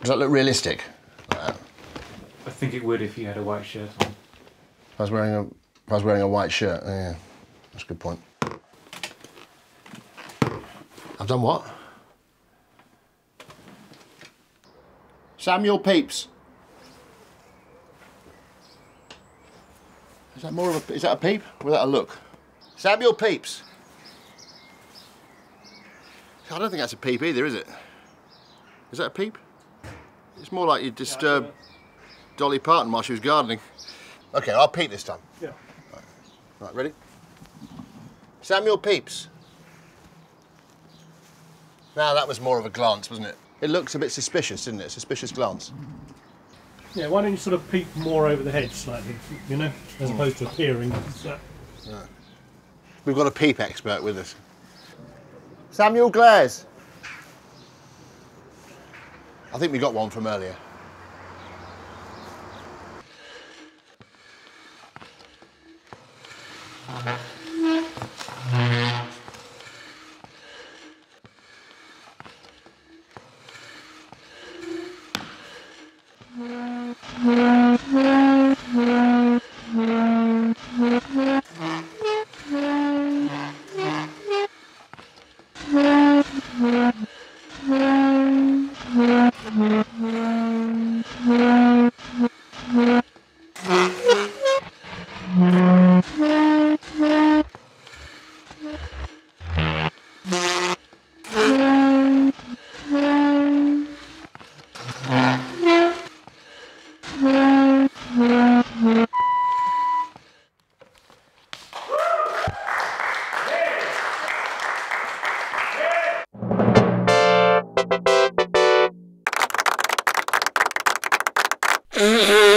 Does that look realistic? I think it would if you had a white shirt on. I was wearing a, I was wearing a white shirt, yeah, that's a good point. I've done what? Samuel Pepys. Is that more of a, is that a peep? Or is that a look? Samuel Pepys. I don't think that's a peep either, is it? Is that a peep? It's more like you disturbed Dolly Parton while she was gardening. Okay, I'll peep this time. Yeah. Right, ready? Samuel Pepys. Now that was more of a glance, wasn't it? It looks a bit suspicious, didn't it? A suspicious glance. Yeah, why don't you sort of peek more over the head slightly, you know, as opposed to appearing. So, We've got a peep expert with us. Samuel Glares. I think we got one from earlier. Mm-hmm. Uh-huh.